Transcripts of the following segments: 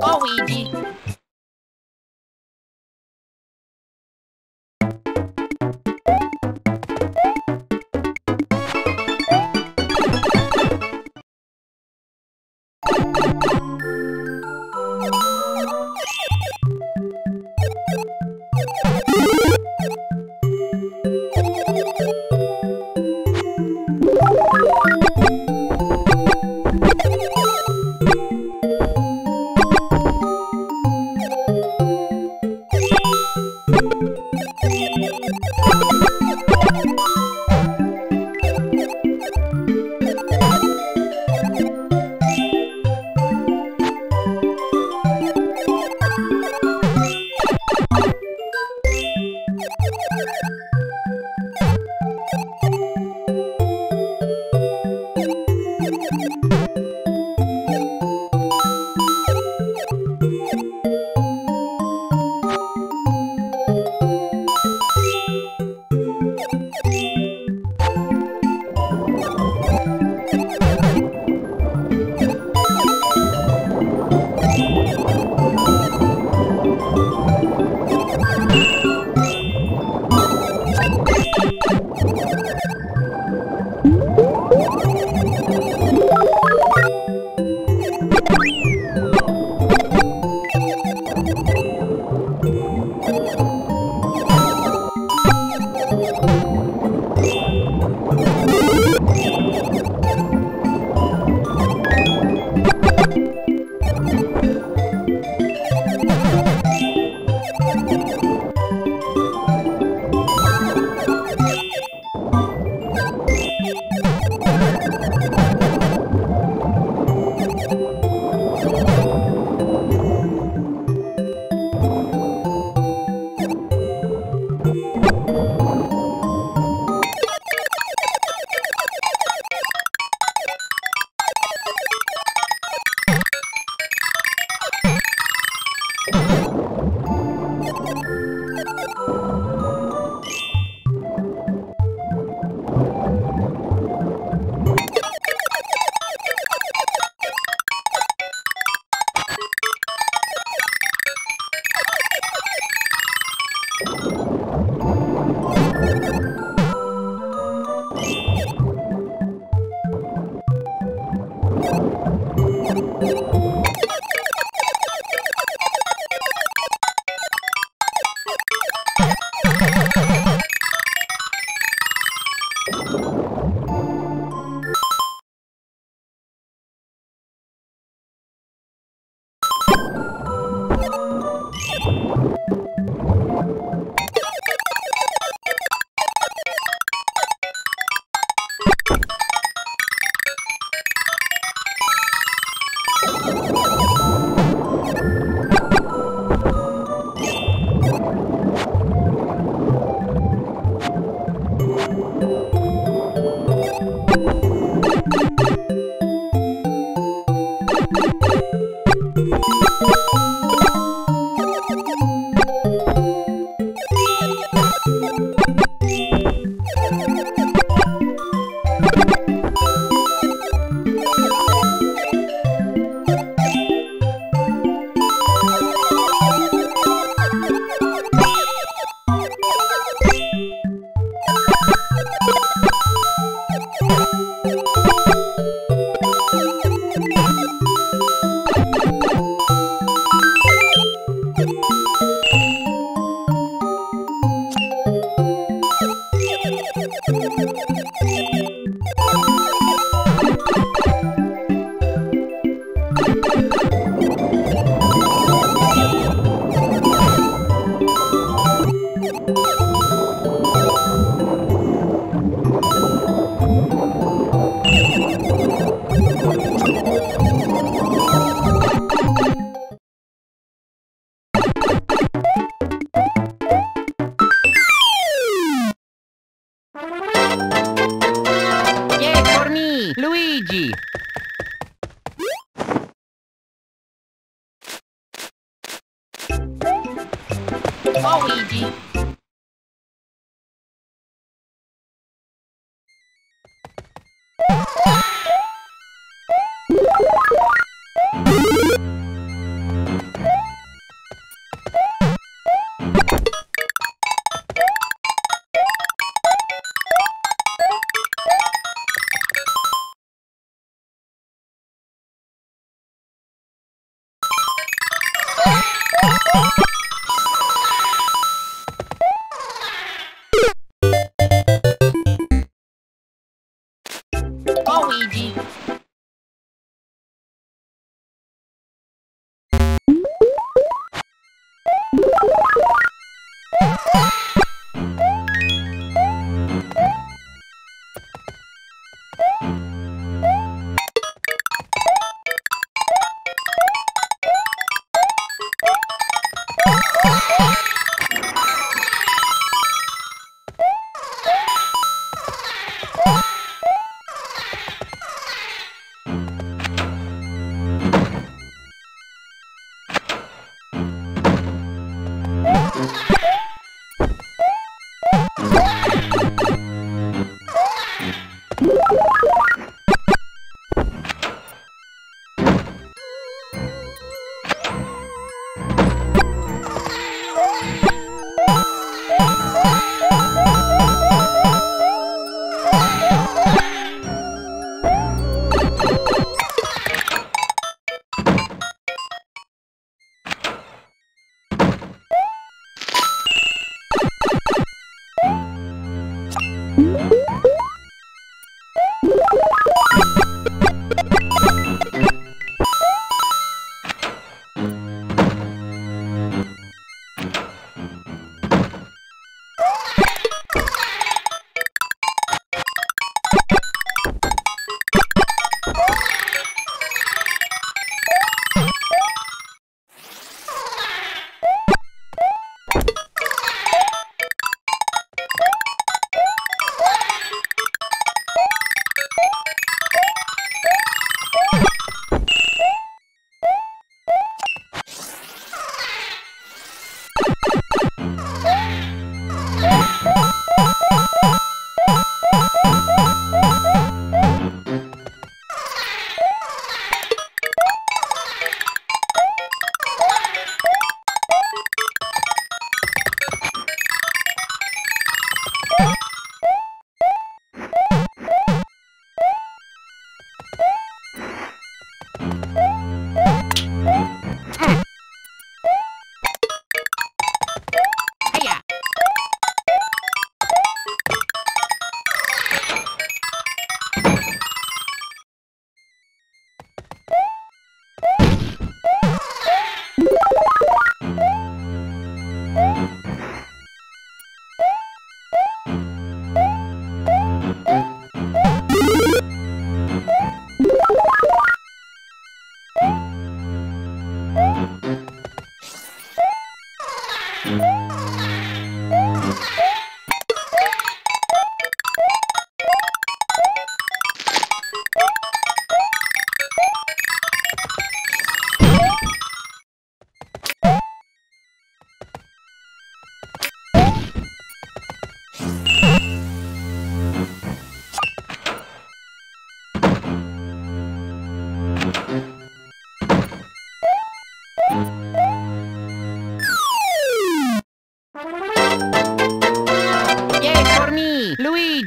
Go, Ouija. Luigi. Yay Luigi. Luigi.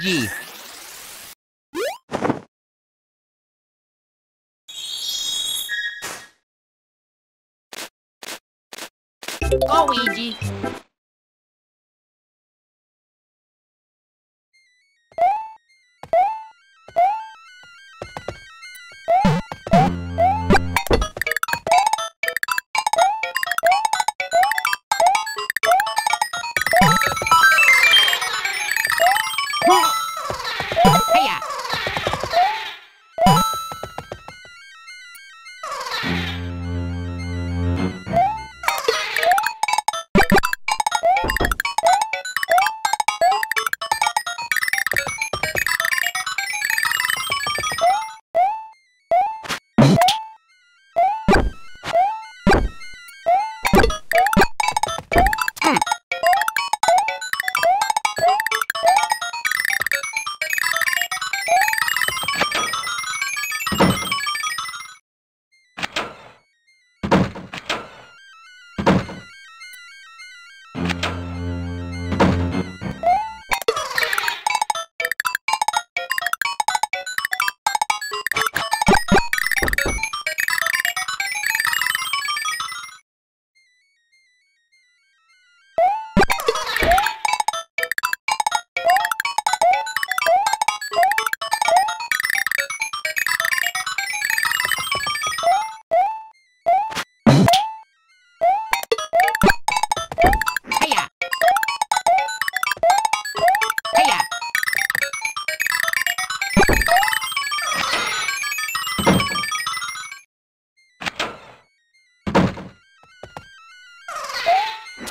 Luigi. Luigi.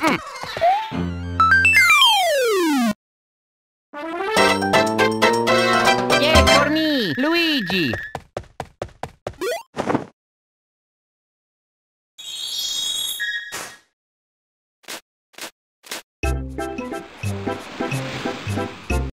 Mm-mm.